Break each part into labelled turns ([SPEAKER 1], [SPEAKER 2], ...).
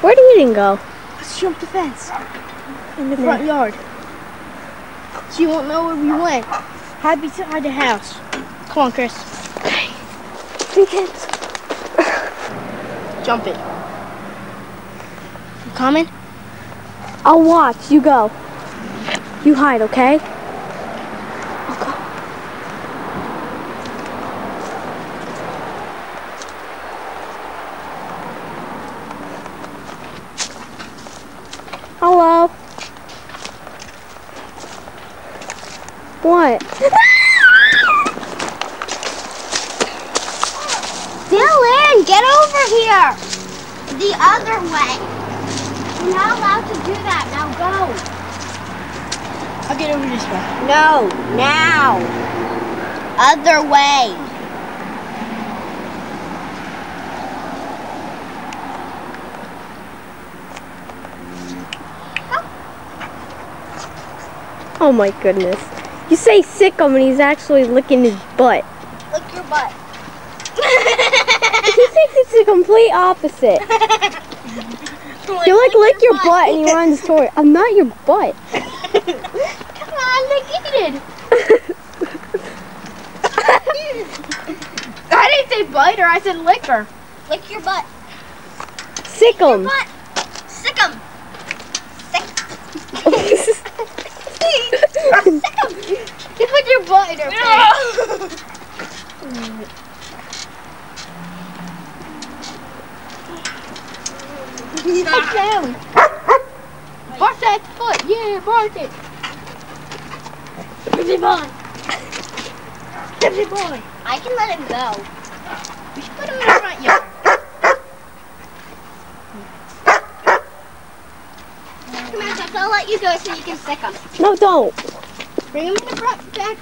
[SPEAKER 1] Where do Eden go?
[SPEAKER 2] Let's jump the fence in the front yard. So you won't know where we went. Hide beside the house. Come on, Chris.
[SPEAKER 1] We can't.
[SPEAKER 2] Jump it. You coming?
[SPEAKER 1] I'll watch. You go. You hide, okay? Hello. What?
[SPEAKER 3] Dylan, get over here. The other way. You're not allowed to do that. Now go.
[SPEAKER 2] I'll get over this way.
[SPEAKER 3] No, now. Other way.
[SPEAKER 1] Oh, oh my goodness. You say sick him and he's actually licking his butt.
[SPEAKER 3] Lick your butt.
[SPEAKER 1] Thinks it's the complete opposite. You like lick your butt and you runs toward. I'm not your butt.
[SPEAKER 3] Come on, lick it.
[SPEAKER 2] I didn't say biter, I said liquor.
[SPEAKER 3] Lick your butt.
[SPEAKER 1] Sick him.
[SPEAKER 3] Butt. Sick 'em. Sick.
[SPEAKER 2] You put your butt in her face. Sit down. Bark that foot. Yeah, bark it. Busy boy. Busy boy.
[SPEAKER 3] I can let him go.
[SPEAKER 2] We should put him in the front yard.
[SPEAKER 3] Come on, Jeff. I'll let you go so you can sick him.
[SPEAKER 1] No, don't.
[SPEAKER 2] Bring him in the front back.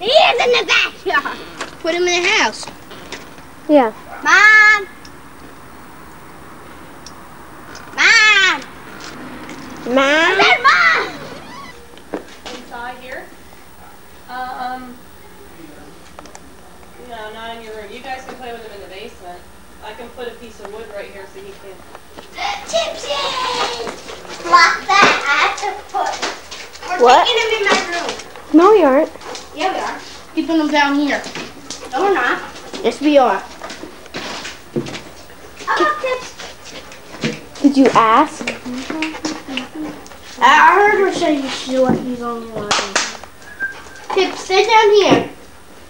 [SPEAKER 3] He is in the backyard.
[SPEAKER 2] Put him in the house.
[SPEAKER 1] Yeah.
[SPEAKER 3] Mom. I said mom.
[SPEAKER 4] inside here. Um, no, not in your room. You guys can play with him in the basement. I can put a piece of wood right here so he can.
[SPEAKER 3] Gypsy. Block that. I have to put. We're
[SPEAKER 1] What?
[SPEAKER 3] taking him in my room.
[SPEAKER 1] No, you aren't.
[SPEAKER 3] Yeah, we are.
[SPEAKER 2] Keeping him down here.
[SPEAKER 3] No, we're not.
[SPEAKER 2] Yes, we are.
[SPEAKER 3] Up, up.
[SPEAKER 1] Did you ask?
[SPEAKER 2] I heard her say you should let he's only watching. Tip, stay down here.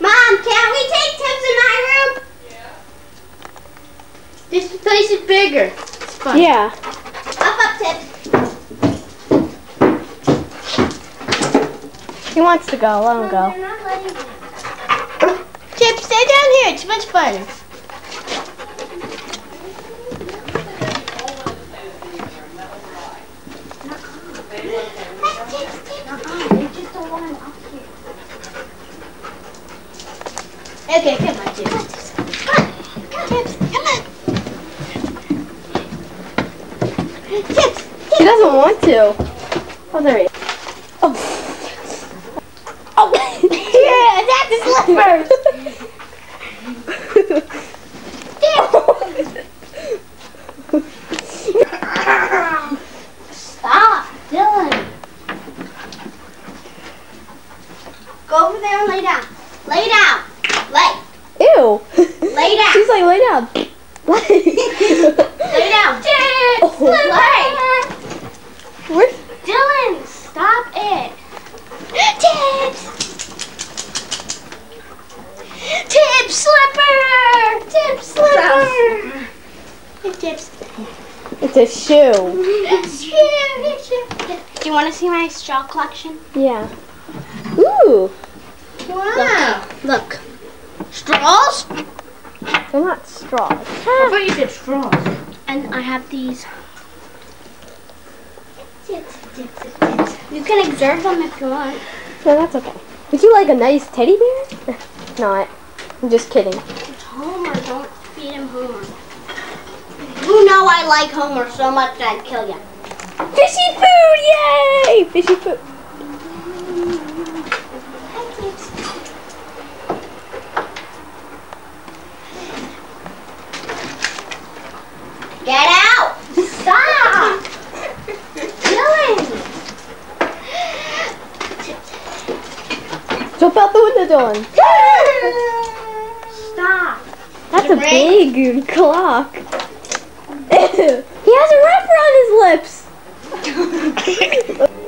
[SPEAKER 3] Mom, can we take Tips in my room? Yeah.
[SPEAKER 2] This place is bigger. It's fun.
[SPEAKER 1] Yeah.
[SPEAKER 3] Up, up, Tips.
[SPEAKER 1] He wants to go. Let him go.
[SPEAKER 3] They're not letting me.
[SPEAKER 2] Tip, stay down here. It's much fun.
[SPEAKER 3] They just don't want him up here.
[SPEAKER 2] Okay, come on, Tip.
[SPEAKER 3] Tips, come on. Tips,
[SPEAKER 1] He doesn't want to. Oh, there he is. Oh. Oh.
[SPEAKER 3] yeah, that's his slippers. Stop, Dylan. Go over there and lay down. Lay down. Lay.
[SPEAKER 1] Ew.
[SPEAKER 3] Lay down.
[SPEAKER 1] She's like, lay down. Lay.
[SPEAKER 3] Lay down.
[SPEAKER 1] Oh.
[SPEAKER 3] Lay.
[SPEAKER 1] Where's
[SPEAKER 3] Dylan, stop it. Tips. Tip slipper. Tip slipper. Tips.
[SPEAKER 1] It's a shoe.
[SPEAKER 3] It's cute. It's cute. Do you want to see my straw collection?
[SPEAKER 1] Yeah. Ooh.
[SPEAKER 2] Wow.
[SPEAKER 3] Look.
[SPEAKER 2] Straws?
[SPEAKER 1] They're not straws.
[SPEAKER 2] I thought you said straws.
[SPEAKER 3] And I have these. You can exert them if you want.
[SPEAKER 1] No, that's okay. Would you like a nice teddy bear? not. I'm just kidding.
[SPEAKER 3] It's Homer. Don't feed him Homer. You know I like Homer so much that I'd kill you.
[SPEAKER 1] Fishy food, yay! Fishy food.
[SPEAKER 3] Get out! Stop! Killing!
[SPEAKER 1] Jump out the window, Dylan.
[SPEAKER 3] Stop.
[SPEAKER 1] That's a big clock. he has a wrapper on his lips.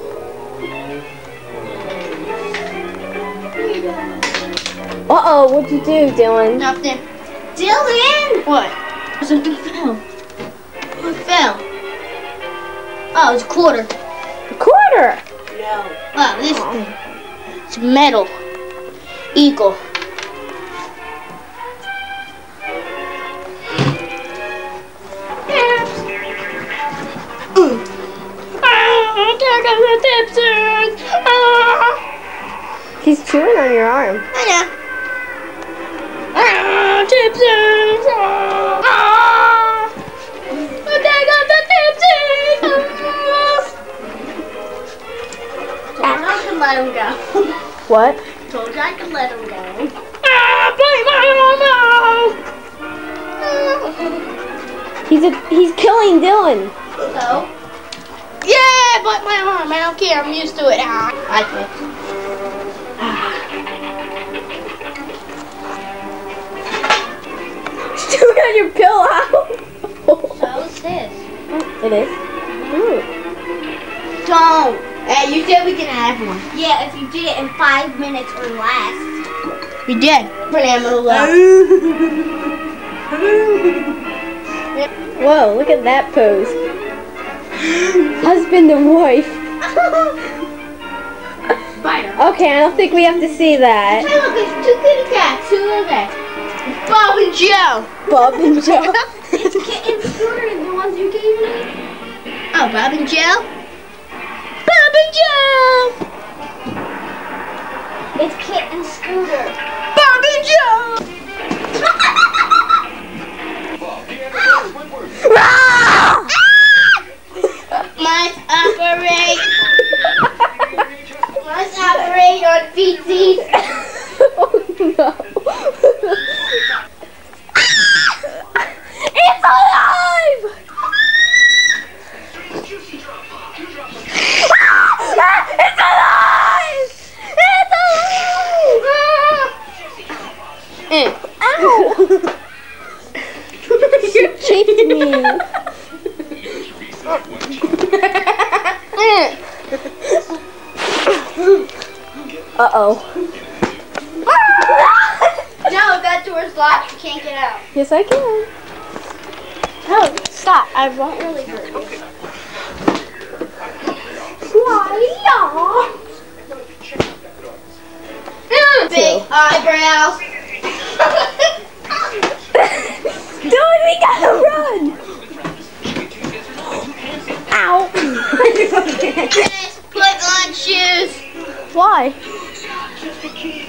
[SPEAKER 1] Uh oh, what'd you do, Dylan?
[SPEAKER 2] Nothing.
[SPEAKER 3] Dylan!
[SPEAKER 2] What? Something fell. What fell? Oh, it's a quarter.
[SPEAKER 1] A quarter. No.
[SPEAKER 2] Wow, this thing. It's metal. Eagle.
[SPEAKER 1] He's chewing on your arm.
[SPEAKER 2] I know. Ah, Tipsons! Ah! I got the Tipsons!
[SPEAKER 3] Told I could let him go.
[SPEAKER 1] What?
[SPEAKER 3] Told you I could let him go.
[SPEAKER 2] Ah, bite my mama!
[SPEAKER 1] He's a he's killing Dylan.
[SPEAKER 3] So,
[SPEAKER 2] Yeah, bite my arm. I don't care. I'm used to it. Ah, I quit.
[SPEAKER 1] He's chewing on your pillow.
[SPEAKER 3] so is this.
[SPEAKER 1] it is. Ooh.
[SPEAKER 3] Don't.
[SPEAKER 2] Hey, you said we can have one.
[SPEAKER 3] Yeah, if you did it in five minutes or less.
[SPEAKER 2] We did. Banana
[SPEAKER 1] Whoa, look at that pose. Husband and wife.
[SPEAKER 3] Spider.
[SPEAKER 1] Okay, I don't think we have to see that.
[SPEAKER 3] Hey, look, there's two kitty cats. Who are they?
[SPEAKER 2] Bob and Joe.
[SPEAKER 1] Bob and Joe.
[SPEAKER 3] It's Kit and Scooter, the ones you gave me.
[SPEAKER 2] Oh, Bob and Joe.
[SPEAKER 1] Ow! she chafed me.
[SPEAKER 2] Eh.
[SPEAKER 1] Uh oh.
[SPEAKER 2] No, that door's locked. You can't get out.
[SPEAKER 1] yes, I can.
[SPEAKER 2] No, stop. I won't really hurt you. Why? Big eyebrows.
[SPEAKER 1] Gotta run! Ow!
[SPEAKER 2] Just put on shoes
[SPEAKER 1] Why?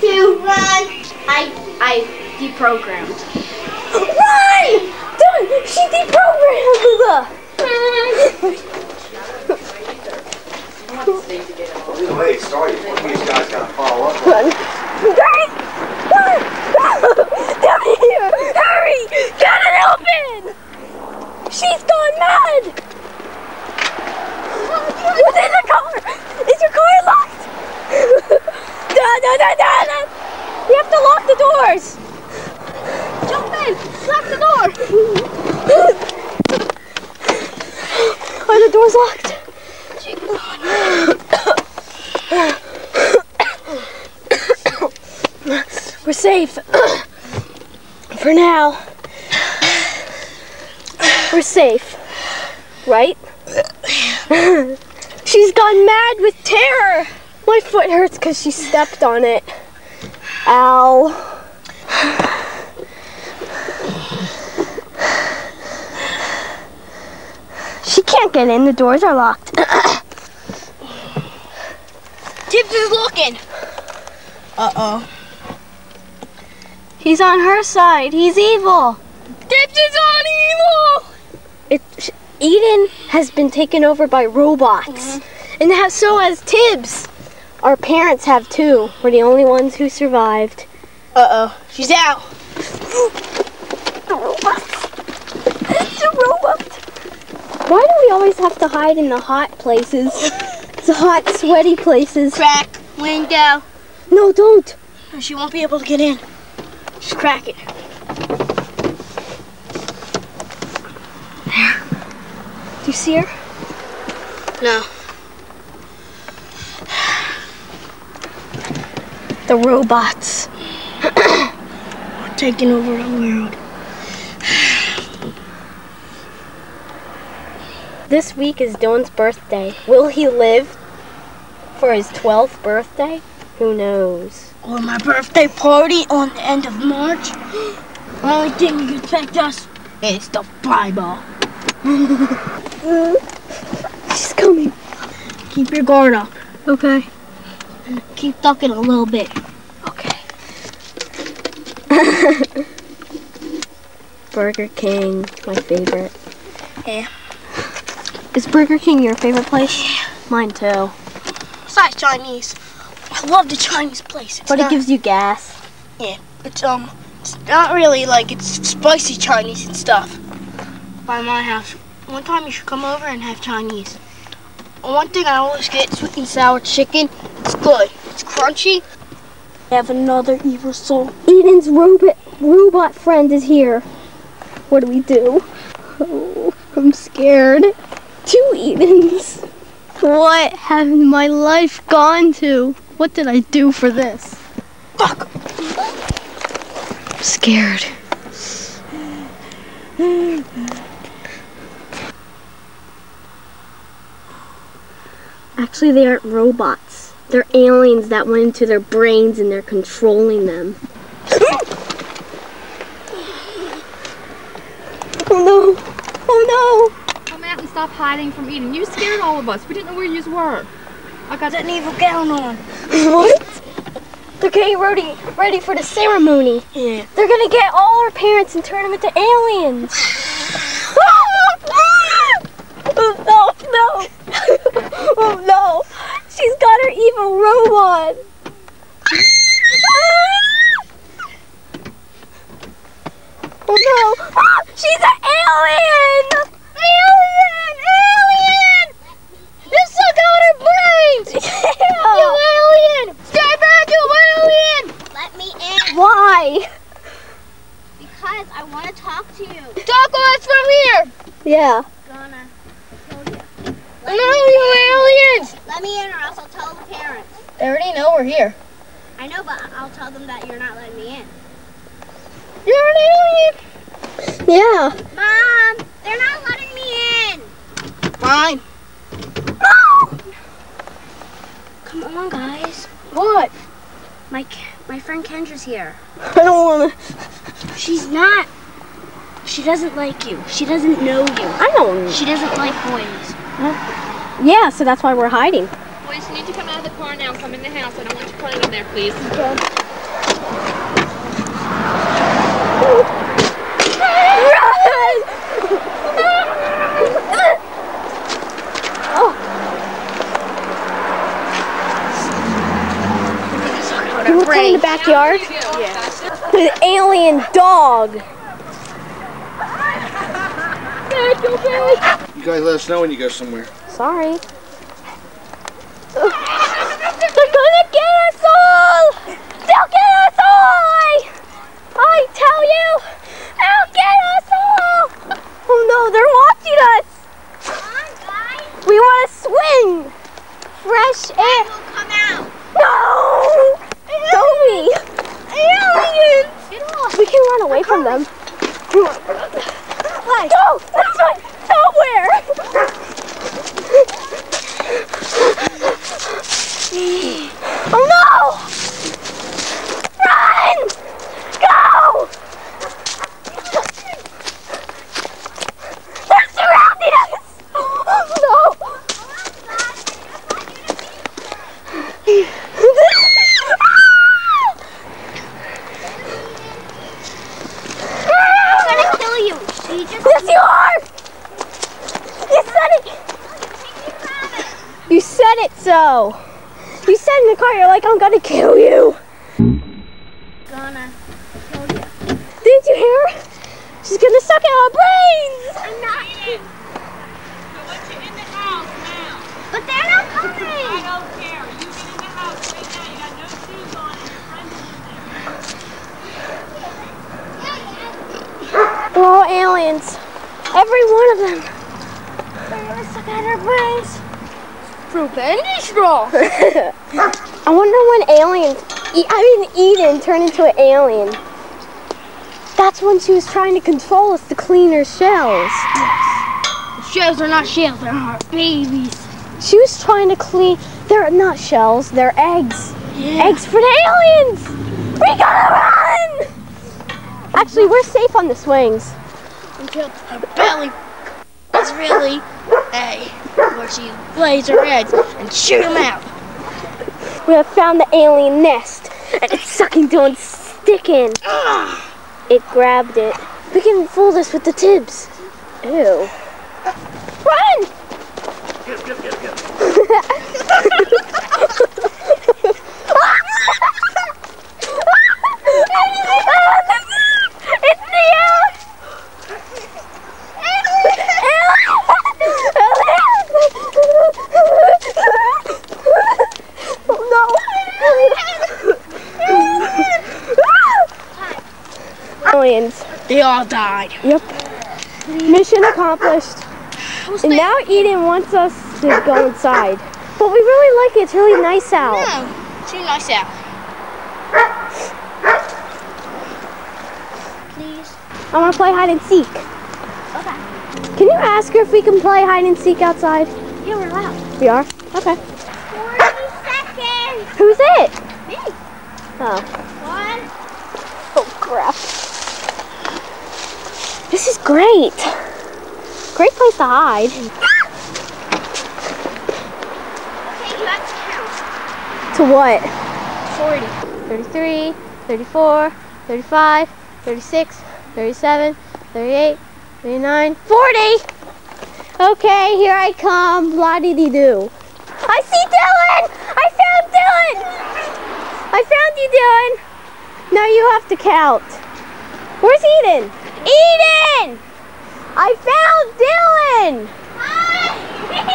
[SPEAKER 2] to run. I I deprogrammed.
[SPEAKER 1] Run! Dude, she deprogrammed
[SPEAKER 5] Hey, sorry, one of these guys gotta follow up.
[SPEAKER 1] Run! Hurry! Run! Down here! Hurry! Get it open! She's gone mad! What's in the car? Is your car locked? no, no, no, no, no! You have to lock the doors! Jump in! Lock the door! Are the doors locked? We're safe. For now. We're safe. Right? She's gone mad with terror. My foot hurts because she stepped on it. Ow. She can't get in. The doors are locked.
[SPEAKER 2] Tips is looking. Uh oh.
[SPEAKER 1] He's on her side. He's evil.
[SPEAKER 2] Tips is on evil.
[SPEAKER 1] It, sh- Eden has been taken over by robots, and ha- so has Tibbs. Our parents have too. We're the only ones who survived.
[SPEAKER 2] Uh oh. She's out.
[SPEAKER 1] The robots. It's a robot. Why do we always have to hide in the hot places? the hot, sweaty places.
[SPEAKER 2] Crack window.
[SPEAKER 1] No, don't.
[SPEAKER 2] She won't be able to get in. Just crack it.
[SPEAKER 1] Do you see her?
[SPEAKER 2] No.
[SPEAKER 1] The robots.
[SPEAKER 2] We're taking over the world.
[SPEAKER 1] This week is Dylan's birthday. Will he live for his 12th birthday? Who knows?
[SPEAKER 2] Or my birthday party on the end of March. The only thing you can expect us is the Bible.
[SPEAKER 1] She's coming.
[SPEAKER 2] Keep your guard up.
[SPEAKER 1] Okay.
[SPEAKER 2] Keep ducking a little bit.
[SPEAKER 1] Okay. Burger King, my favorite.
[SPEAKER 2] Yeah.
[SPEAKER 1] Is Burger King your favorite place? Yeah. Mine too.
[SPEAKER 2] Besides Chinese. I love the Chinese place. It's
[SPEAKER 1] But
[SPEAKER 2] not,
[SPEAKER 1] it gives you gas. Yeah.
[SPEAKER 2] It's um it's not really like it's spicy Chinese and stuff. By my house. One time you should come over and have Chinese. One thing I always get sweet and sour chicken. It's good. It's crunchy.
[SPEAKER 1] I have another evil soul. Eden's robot robot friend is here. What do we do? Oh, I'm scared. Two Edens. What have my life gone to? What did I do for this?
[SPEAKER 2] Fuck.
[SPEAKER 1] I'm scared. Actually, they aren't robots. They're aliens that went into their brains and they're controlling them. oh no! Oh no.
[SPEAKER 6] Come out and stop hiding from Eden. You scared all of us. We didn't know where you were. I got
[SPEAKER 2] Got an evil gown on.
[SPEAKER 1] What? They're getting ready, ready for the ceremony.
[SPEAKER 2] Yeah.
[SPEAKER 1] They're gonna get all our parents and turn them into aliens. oh no, no. Oh no. She's got her evil robot. oh no. Ah, she's an alien. Alien, alien. You suck out her brains. You alien. Stay back, you alien.
[SPEAKER 3] Let me in
[SPEAKER 1] Why?
[SPEAKER 3] because I want to talk to you.
[SPEAKER 2] Talk to us from here.
[SPEAKER 1] Yeah.
[SPEAKER 3] Gonna kill you.
[SPEAKER 2] No, you aliens.
[SPEAKER 3] Let me in or else I'll tell the parents.
[SPEAKER 2] They already know we're here.
[SPEAKER 3] I know, but I'll tell them that you're not letting me in.
[SPEAKER 2] You're an alien.
[SPEAKER 1] Yeah.
[SPEAKER 3] Mom, they're not letting me in.
[SPEAKER 2] Fine.
[SPEAKER 3] Come on, guys.
[SPEAKER 2] What?
[SPEAKER 3] My my friend Kendra's here.
[SPEAKER 2] I don't wanna.
[SPEAKER 3] She's not. She doesn't like you. She doesn't know you.
[SPEAKER 1] I don't.
[SPEAKER 3] She doesn't like boys.
[SPEAKER 1] Yeah, so that's why we're hiding.
[SPEAKER 6] Boys, you need to come out of the car now. Come in the house. I don't want you playing in there, please.
[SPEAKER 1] Can we play in the backyard?
[SPEAKER 6] Yeah.
[SPEAKER 1] With an alien dog.
[SPEAKER 5] You guys let us know when you go somewhere.
[SPEAKER 1] Sorry. so. You sat in the car, you're like, I'm gonna kill you.
[SPEAKER 3] Gonna kill you.
[SPEAKER 1] Did you hear? She's gonna suck out our brains!
[SPEAKER 3] I'm not. But they're not coming!
[SPEAKER 4] I don't care. You get in the house right now. You got no shoes on and your friends in there. They're all aliens.
[SPEAKER 1] Every one of them. They're gonna suck out our brains.
[SPEAKER 2] Proven straw.
[SPEAKER 1] I wonder when aliens, E- I mean Eden turned into an alien. That's when she was trying to control us to clean her shells.
[SPEAKER 2] Shells are not shells, they're our babies.
[SPEAKER 1] She was trying to clean, they're not shells, they're eggs.
[SPEAKER 2] Yeah.
[SPEAKER 1] Eggs for the aliens! We gotta run! Actually, we're safe on the swings.
[SPEAKER 2] Until her belly is really a where she lays her eggs and shoot them out.
[SPEAKER 1] We have found the alien nest, and it's sucking Dylan's stick in. Ah! It grabbed it. We can fool this with the tibs. Ew. Run! It's the no. Aliens.
[SPEAKER 2] They all died.
[SPEAKER 1] Yep. Mission accomplished. And now Eden wants us to go inside. But we really like it. It's really nice out.
[SPEAKER 2] No, too nice out. Please.
[SPEAKER 1] I want to play hide and seek.
[SPEAKER 3] Okay.
[SPEAKER 1] Can you ask her if we can play hide and seek outside?
[SPEAKER 3] Yeah, we're allowed.
[SPEAKER 1] We are? Okay.
[SPEAKER 3] 40 seconds.
[SPEAKER 1] Who's it?
[SPEAKER 3] Me.
[SPEAKER 1] Oh.
[SPEAKER 3] One.
[SPEAKER 1] Oh, crap. This is great. Great place to hide.
[SPEAKER 3] Okay, you have to count.
[SPEAKER 1] To what?
[SPEAKER 2] 40.
[SPEAKER 1] 33, 34, 35, 36, 37, 38, 39, 40! Okay, here I come. Blah dee dee doo. I see Dylan! I found Dylan! I found you, Dylan! Now you have to count. Where's? Eden! I found Dylan!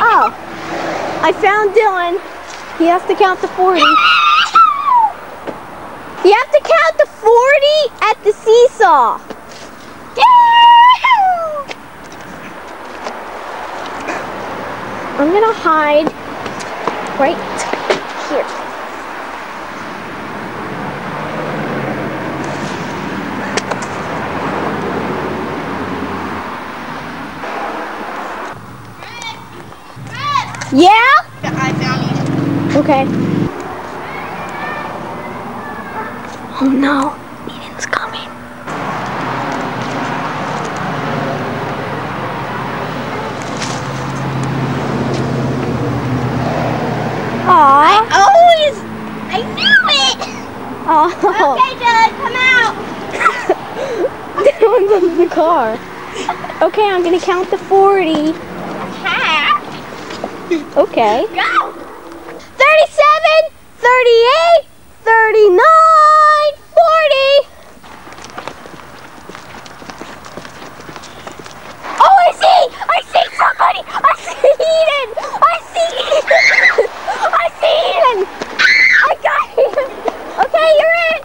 [SPEAKER 1] Oh. I found Dylan. He has to count to 40. You have to count to 40 at the seesaw. I'm gonna hide right here. Yeah?
[SPEAKER 2] I.
[SPEAKER 1] Okay. Oh no, Eden's coming. Aw.
[SPEAKER 3] Always. I knew it.
[SPEAKER 1] Oh.
[SPEAKER 3] Okay, Dylan, come out.
[SPEAKER 1] Dylan's in the car. Okay, I'm gonna count to 40.
[SPEAKER 3] Half.
[SPEAKER 1] Okay.
[SPEAKER 3] Go.
[SPEAKER 1] 37, 38, 39, 40. Oh, I see! I see somebody! I see Eden! I see Eden! I see Eden! I got him! Okay, you're in!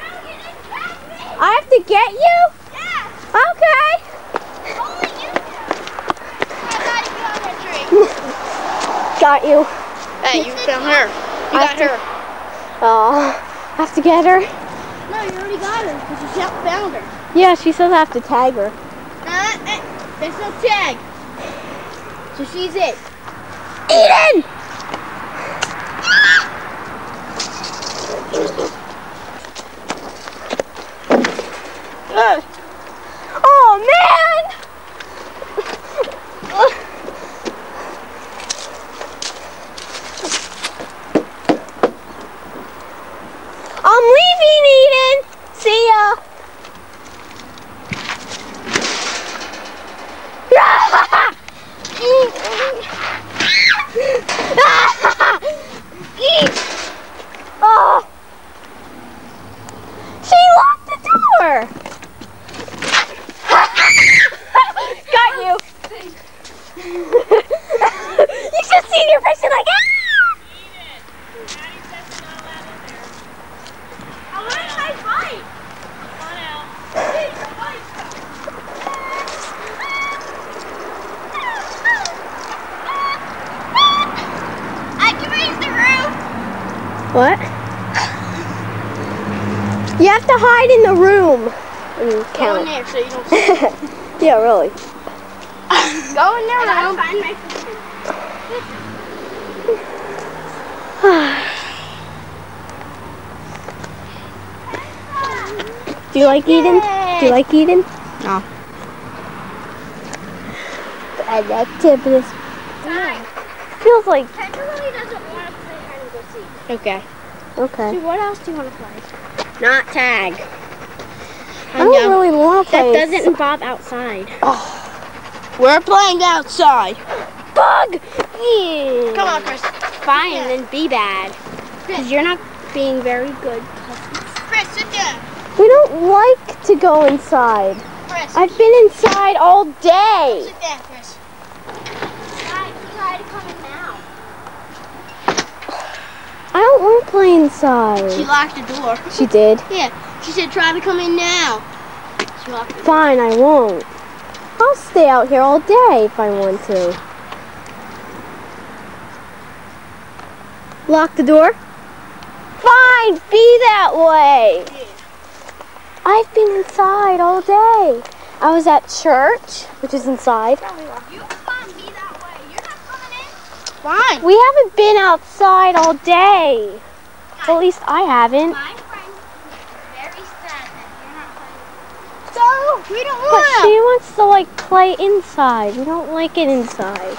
[SPEAKER 3] No, you didn't catch me.
[SPEAKER 1] I have to get you?
[SPEAKER 3] Yeah.
[SPEAKER 1] Okay.
[SPEAKER 3] Only you. I got you on the tree.
[SPEAKER 1] Got you.
[SPEAKER 2] Hey, you found her. You
[SPEAKER 1] I
[SPEAKER 2] got her.
[SPEAKER 1] Oh, I have to get her.
[SPEAKER 2] No, you already got her because you found her.
[SPEAKER 1] Yeah, she says I have to tag her.
[SPEAKER 2] Uh, uh, there's no tag. So she's it.
[SPEAKER 1] Eden! Oh man! I'm leaving, Eden. See ya. oh. She locked the door. Got you. you should see your face. You're like, ah!
[SPEAKER 3] I want to play fight.
[SPEAKER 1] What? You have to hide in the room and
[SPEAKER 2] Go in
[SPEAKER 1] count.
[SPEAKER 2] there so you don't see.
[SPEAKER 1] yeah, really.
[SPEAKER 2] Go in there,
[SPEAKER 3] I gotta find my phone.
[SPEAKER 1] Do you like Eden? Do you like Eden?
[SPEAKER 2] No.
[SPEAKER 1] Bad activities.
[SPEAKER 3] Sorry.
[SPEAKER 1] Feels like
[SPEAKER 3] Kendra really doesn't want to play hide and go seek.
[SPEAKER 2] Okay.
[SPEAKER 1] okay.
[SPEAKER 3] Dude, what else do you want to play?
[SPEAKER 2] Not tag.
[SPEAKER 1] I don't really want to play.
[SPEAKER 3] That doesn't involve outside. Oh.
[SPEAKER 2] We're playing outside.
[SPEAKER 1] bug.
[SPEAKER 2] Come on, Chris.
[SPEAKER 3] Fine, then be bad. Because you're not being very good.
[SPEAKER 2] Chris, sit down.
[SPEAKER 1] We don't like to go inside.
[SPEAKER 2] Chris,
[SPEAKER 1] I've been inside all day.
[SPEAKER 2] sit down, Chris.
[SPEAKER 3] Try, try to come in now.
[SPEAKER 1] I don't want to play inside.
[SPEAKER 2] She locked the door.
[SPEAKER 1] She did.
[SPEAKER 2] Yeah. She said try to come in now. She locked the door.
[SPEAKER 1] Fine, I won't. I'll stay out here all day if I want to. Lock the door? Fine, be that way. I've been inside all day. I was at church, which is inside.
[SPEAKER 3] You come be that way. You're not coming
[SPEAKER 1] We haven't been outside all day. At least I haven't.
[SPEAKER 3] My friend is very sad that you're not playing.
[SPEAKER 2] So, we don't want But
[SPEAKER 1] she wants to like play inside. We don't like it inside.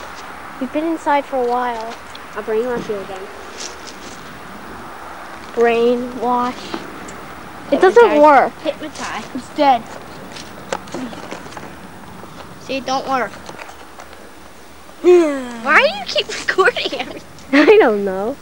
[SPEAKER 1] We've been inside for a while.
[SPEAKER 3] I'll brainwash you again.
[SPEAKER 1] Brainwash. It doesn't work.
[SPEAKER 3] Hypnotize.
[SPEAKER 2] It's dead. See, it don't work.
[SPEAKER 3] Why do you keep recording everything?
[SPEAKER 1] I don't know.